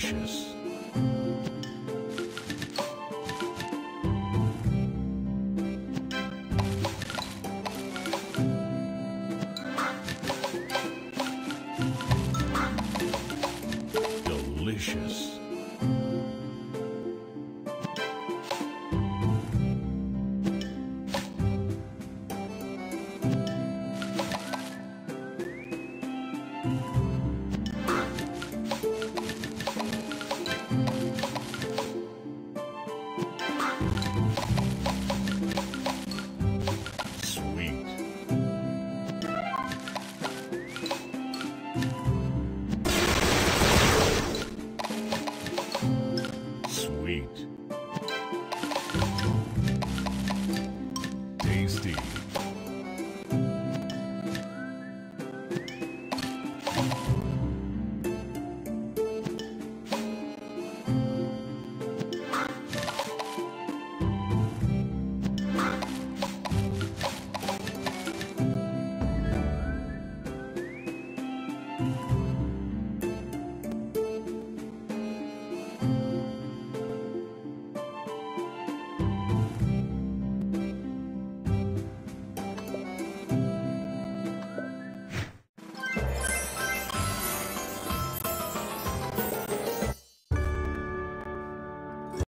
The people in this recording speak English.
Delicious. Delicious. sweet.